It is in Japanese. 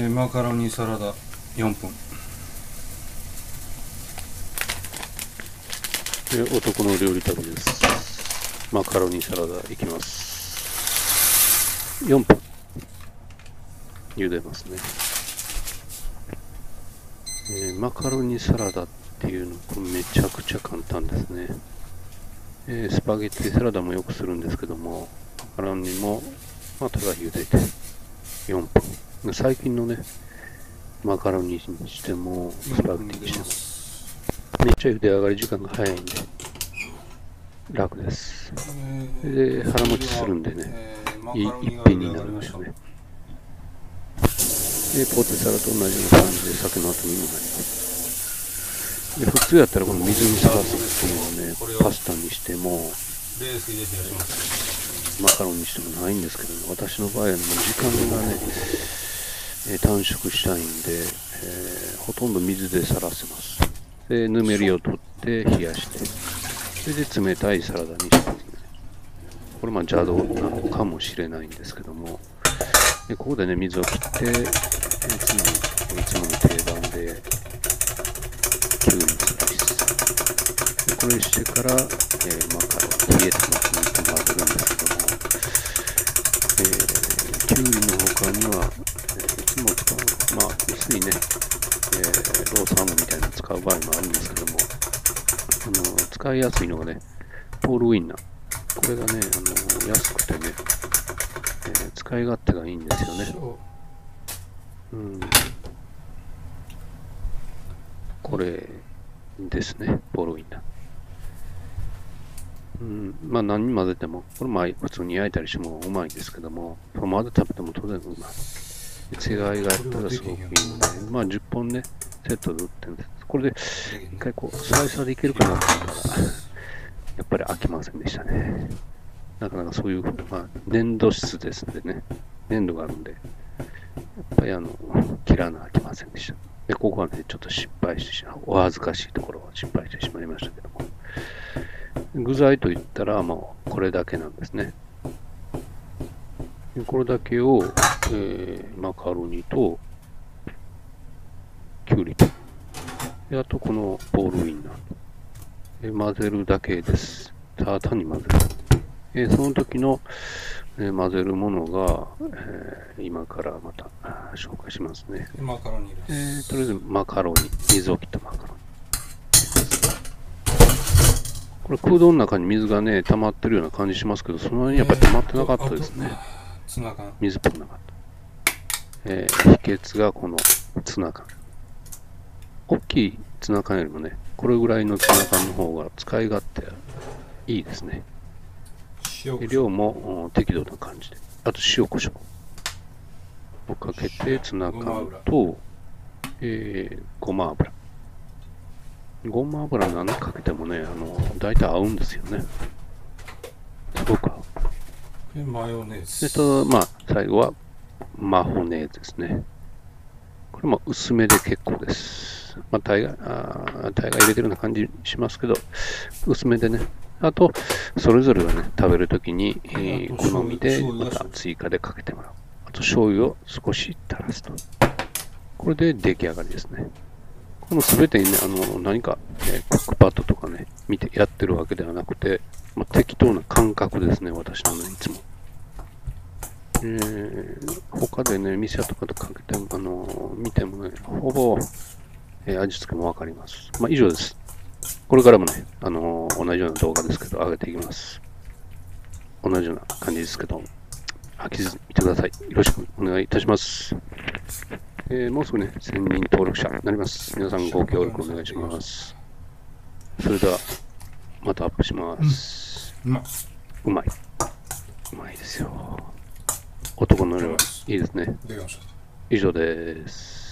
えーマカロニサラダ4分で男の料理旅です。マカロニサラダいきます。4分茹でますね、えーマカロニサラダっていうのこれめちゃくちゃ簡単ですね、えースパゲッティサラダもよくするんですけどもマカロニもまあただ茹でて4分最近のねマカロニにしてもスパゲッティにしても。めっちゃ茹で上がり時間が早いんで楽です。で腹持ちするんでね。いい一品になるんですよね。でポテサラと同じような感じで酒の後にもなります。で普通やったらこの水にさらすっていうのはねパスタにしてもマカロンにしてもないんですけど、ね、私の場合はもう時間がね、え短縮したいんで、えほとんど水でさらせます。で、ぬめりを取って冷やして、それで冷たいサラダにしますね。これまあ邪道なのかもしれないんですけども、でここでね、水を切って、えー次にいつもの定番で、きゅうりにするで。これしてから、えーマカロン、冷えたマカロンと混ぜるんですけども、えー、きゅうりの他には、えーいつも使う、まあ、薄いね、えーロースハムみたいなの使う場合もあるんですけども、あの使いやすいのがね、ポールウインナー。これがね、あの安くてね、えー使い勝手がいいんですよね。うん、これですね、ポールウインナー。うん、まあ何に混ぜても、これまあ普通に焼いたりしてもうまいんですけども、ままで食べても当然うまい。違いがあったらすごくいいので、まあ10本ね、セットで売ってるんです。これで一回こう、スライサーでいけるかなと思ったら、やっぱり飽きませんでしたね。なかなかそういう、まあ粘土質ですんでね、粘土があるんで、やっぱりあの、切らな飽きませんでした。で、ここはね、ちょっと失敗してしまう、お恥ずかしいところは失敗してしまいましたけども。具材といったら、もうこれだけなんですね。でこれだけを、えーマカロニと、きゅうりと、であとこのボールウインナーで混ぜるだけです。ただ単に混ぜる。えーその時の、えー混ぜるものが、えー今からまた紹介しますね。でマカロニえーとりあえずマカロニ、水を切ったマカロニ。これ空洞の中に水がね、溜まってるような感じしますけど、そんなにやっぱり溜まってなかったですね。ツナ缶水っぽくなかった。えー秘訣がこのツナ缶。大きいツナ缶よりもね、これぐらいのツナ缶の方が使い勝手いいですね。量もうん適度な感じで。あと塩コショウをかけてツナ缶と、えーごま油。ごま油何かけてもね、あの、大体合うんですよね。すごく合う。でマヨネーで、ズと、まあ、最後は、マホネーズですね。これも薄めで結構です。まあ、大概、あー大概入れてるような感じしますけど、薄めでね。あと、それぞれがね、食べるときに、えー好みでまた追加でかけてもらう。あと、醤油を少し垂らすと。これで出来上がりですね。このすべてにね、あの、何か、えークックパッドとかね、見てやってるわけではなくて、まあ、適当な感覚ですね、私のね、いつも。えー他でね、店とかとかけても、あのー見てもね、ほぼ、えー味付けもわかります。まあ、以上です。これからもね、あのー同じような動画ですけど、上げていきます。同じような感じですけど、飽きずに見てください。よろしくお願いいたします。えーもうすぐね、1000人登録者になります。皆さんご協力お願いします。それでは、またアップします。うまいうまい。うまいですよ。男の料理いいですね。以上です。